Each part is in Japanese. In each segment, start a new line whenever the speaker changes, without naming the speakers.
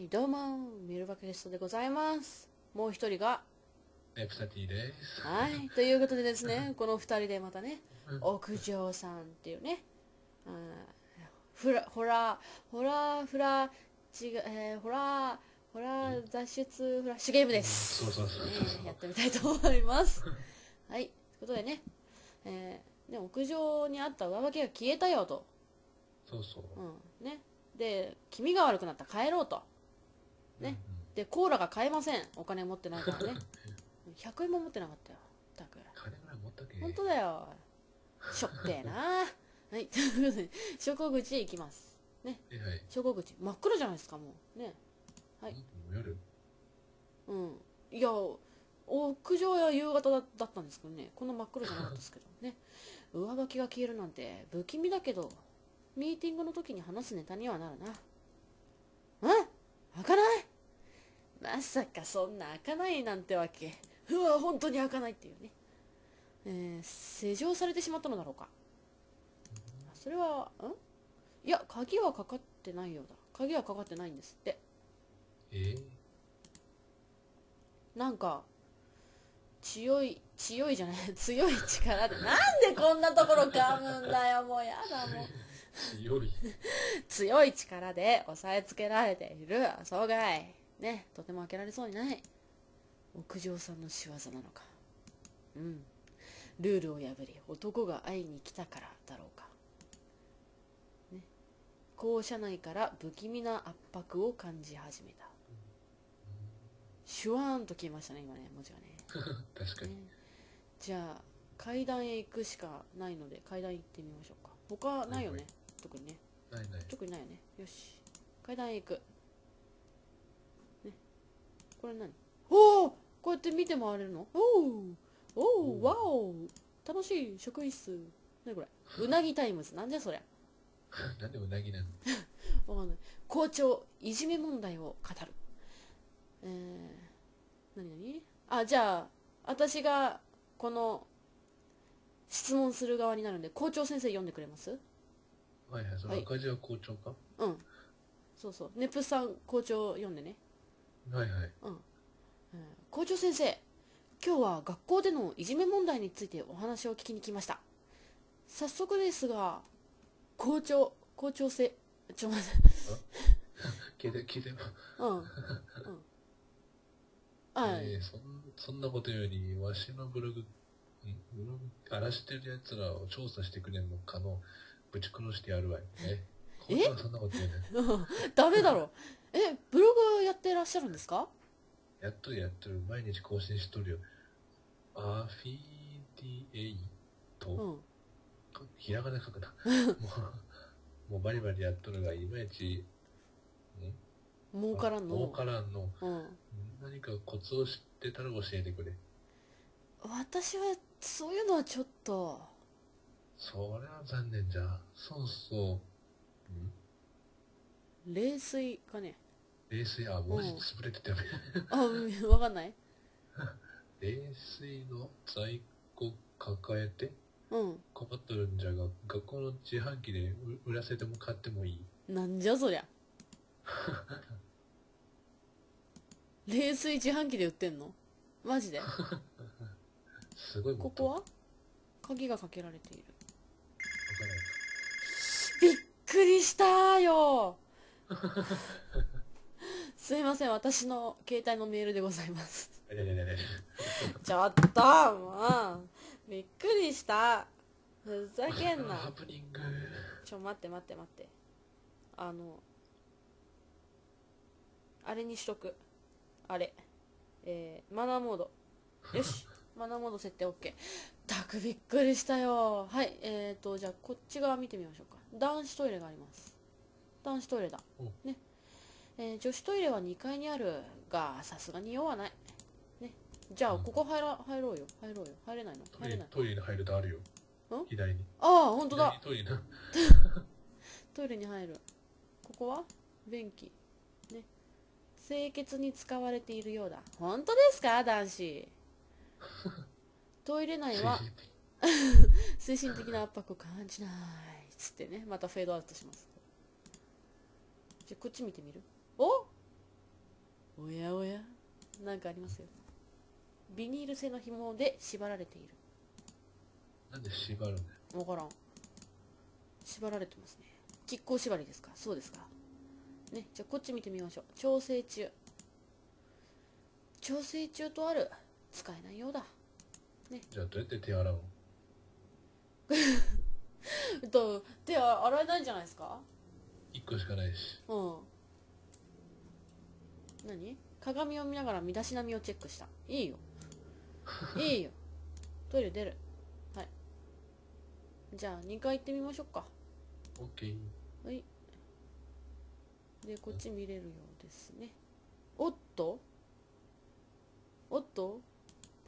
はい、どうも、ミルバケレストでございます。もう一人が、
エプサティです。
はい、ということでですね、この二人でまたね、屋上さんっていうね、あーフラ、ホラー、ホラー、フラ、違う、えー、ホラー、ホラー脱出フラッシュゲームです。
そうそうそう
ねやってみたいと思います。はい、ということでね、えー、ね、屋上にあった上履きが消えたよと。
そうそう。
うん、ね。で、気味が悪くなったら帰ろうと。ね。で、コーラが買えません。お金持ってないからね。100円も持ってなかったよ。たく。
金ぐらい持ったっけ
本当だよ。しょっぺーな。はい。ということで、昇降口へ行きます。ね。
えはい。
昇降口。真っ暗じゃないですか、もう。ね。はい
もう
ん。いや、屋上や夕方だだったんですけどね。こんな真っ暗じゃなかったですけど ね。上履きが消えるなんて不気味だけど、ミーティングの時に話すネタにはなるな。え開かない？まさかそんな開かないなんてわけ。うわ、本当に開かないっていうね。えー、施錠されてしまったのだろうか。それは、ん？いや、鍵はかかってないようだ。鍵はかかってないんですって。
えー、
なんか強い強いじゃない強い力でなんでこんなところ噛むんだよもうやだもう
夜
強い力で押さえつけられている。そうかい。ねとても開けられそうにない。屋上さんの仕業なのか。うん。ルールを破り男が会いに来たからだろうか。ね。校舎内から不気味な圧迫を感じ始めた。シュワーンと消えましたね今ね文字がね。
確かに。
ね。じゃあ階段へ行くしかないので階段行ってみましょうか。他ないよね、
はい
特にね。
ないない。
特にないよね。よし。階段へ行く。ね。これ何？おおこうやって見て回れるの？おおおおわお！楽しい職員室。何これ？うなぎタイムズ。なんじゃそりゃ。
なんでうなぎなの？
わかんない。校長いじめ問題を語る。えー、何何？あじゃあ私がこの質問する側になるんで校長先生読んでくれます？
はいはい。そ
はい。
の赤字は校長か？
うん。そうそう。ネプさん校長読んでね。
はいはい。
うん、えー校長先生今日は学校でのいじめ問題についてお話を聞きに来ました。早速ですが校長校長せちょ待って。
聞いて、聞いて。
うん。うん。はい、
えー、そんそんなことより、わしのブログ、んブログ荒らしてる奴らを調査してくれんのかの、ぶち殺してやるわよ。え
え？
そんなこと言うね。
ダメだろえブログやってらっしゃるんですか？
やっとるやっとる。毎日更新しとるよ。アフィディエイと、
うん
ひらがな書くな。もう、もうバリバリやっとるが、いまいち、
儲からんの？
儲からんの。
うん
何かコツを知ってたら教えてくれ。
私はそういうのはちょっと
それは残念じゃ。そうそう。ん？
冷水かね？
冷水、あ、文字
うん
潰れてたよね。
あうんわかんない？
冷水の在庫抱えて
うん。
困っとるんじゃが、学校の自販機でう売らせても買ってもいい？
なんじゃそりゃ？冷水自販機で売ってんの？マジで？す
ごい
ここは？鍵がかけられているびっくりしたよ。すいません私の携帯のメールでございます。ちょっともうびっくりした。ふざけんな。
ハプニング。
ちょ待って待って待って。あのあれにしとく。あれ。えー、マナーモード。よしマナーモード設定 OK たくびっくりしたよ。はいえーとじゃあこっち側見てみましょうか。男子トイレがあります。男子トイレだ。
お
ね。えー女子トイレは2階にあるがさすがに用はない。ね。じゃあここ入ら入ろうよ。入ろうよ。入れないの？
トイレ
入れない。
トイレに入るとあるよ。
ん？
左に。
ああ本当だ。
左にトイレ。な。
トイレに入る。ここは？便器。ね。清潔に使われているようだ。本当ですか？男子 トイレ内は精神的。な圧迫を感じないつってねまたフェードアウトします。じゃあこっち見てみる？お？おやおや。なんかありますよ。ビニール製の紐で縛られている。
なんで縛るんだよ。
わからん。縛られてますね。亀甲縛りですか？そうですか。ねじゃあこっち見てみましょう。調整中。調整中とある使えないようだ。
じゃあどうやって手洗うの？
と手は洗えないんじゃないですか？
一個しかないし。
うん。何？鏡を見ながら身だしなみをチェックした。いいよ。いいよ。トイレ出る。はい。じゃあ2階行ってみましょうか。
オッケー。
はい。でこっち見れるようですね。おっと？おっと？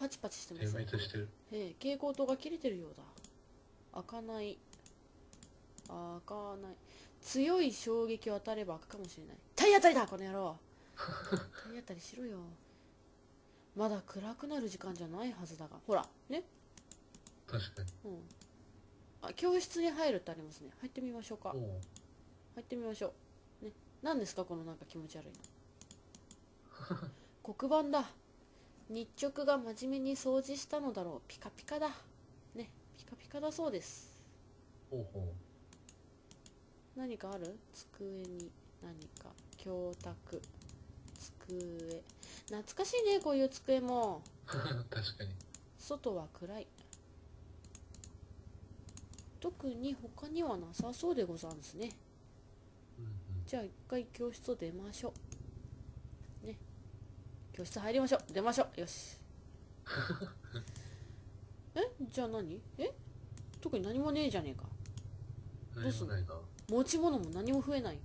パチパチしてま
点
す
滅してる。
ええ蛍光灯が切れてるようだ。開かない。開かない。強い衝撃を当たれば開くかもしれない。体当たりだこの野郎。体当たりしろよ。まだ暗くなる時間じゃないはずだが。ほらね。
確かに。
うん。あ教室に入るってありますね。入ってみましょうか。入ってみましょう。ね。何ですかこのなんか気持ち悪いの。黒板だ日直が真面目に掃除したのだろう。ピカピカだ。ねピカピカだそうです。
ほうほ
何かある？机に。何か。教卓。机。懐かしいねこういう机も。
う。確かに。
外は暗い。特に他にはなさそうでござんすね。
うんうん。
じゃあ一回教室を出ましょう。ね教室入りましょう。出ましょう。よし。え？じゃあ何？え？特に何もねえじゃねえか。どうすんの？
何もないな。
持ち物も何も増えない。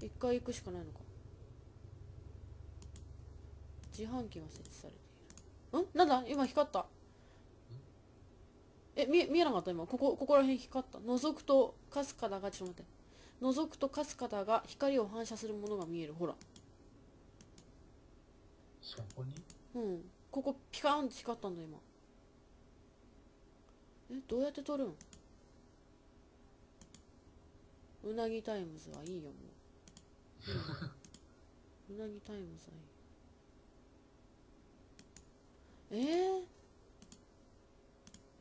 一回行くしかないのか。自販機が設置されている。ん？なんだ？今光った。え見え見えなかった？今。ここここら辺光った。覗くとかすかだがちょっと待って。覗くとかすかだが光を反射するものが見える。ほら
そこに？
うん。ここピカーンって光ったんだ今。えどうやって撮るん？うなぎタイムズはいいよもう、う んうなぎタイムズはいい。えー、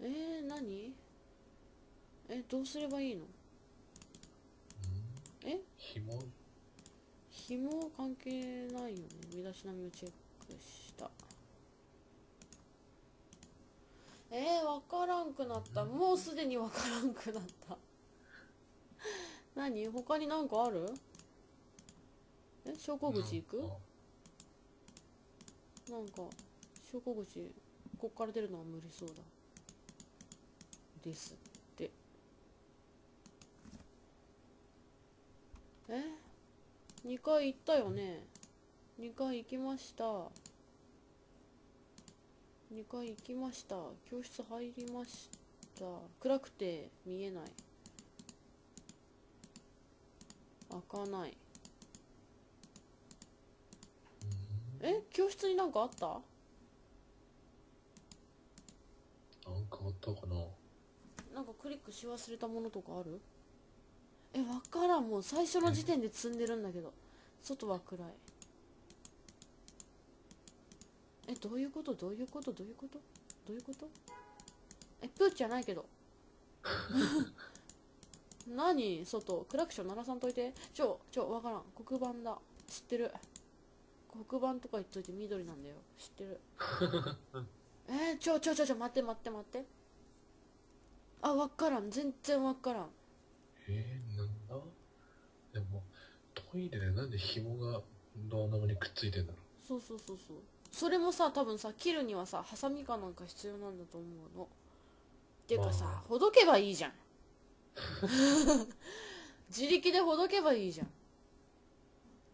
えー、何？えどうすればいいの？え？
紐？
紐関係ないよね。身だしなみをチェックした。えー、わからんくなった。もうすでにわからんくなった。何？他になんかある？え？昇降口行く？
なんか。
なんか昇降口こっから出るのは無理そうだ。ですって。え？2回行ったよね？2回行きました。2回行きました。教室入りました。暗くて見えない。開かない。え？教室になんかあった？
なんかあったかな。
なんかクリックし忘れたものとかある？えわからん。もう最初の時点で積んでるんだけど。外は暗いえどういうこと？どういうこと？どういうこと？どういうこと？えプーチじゃないけど。何？外クラクション鳴らさんといて。ちょちょわからん。黒板だ。知ってる。黒板とか言っといて緑なんだよ。知ってる。えー、ちょちょちょちょ待って待って待って。あわからん。全然わからん。
えー、なんだ？でもトイレでなんで紐がドアノブにくっついてんだろ
そうそうそうそうそれもさ多分さ切るにはさハサミかなんか必要なんだと思うの。っていうかさ、
まあ。
ほどけばいいじゃん。自力でほどけばいいじゃん。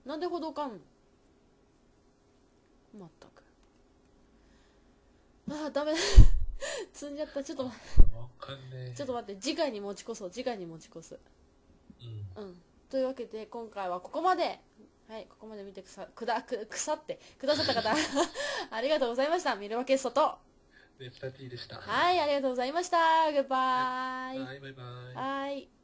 なんでほどかんの？まったく。ああダメ。だ 積んじゃった。ちょっと待って。
わかんねえ。
ちょっと待って。次回に持ち越そう。次回に持ち越す。
うん。
うん。というわけで今回はここまではいここまで見てくさくだく腐ってくださった方 ありがとうございました。ミルワケストと。
で、プタティでした。
はいありがとうございました。グッバイ
はい、バイバイ。
はい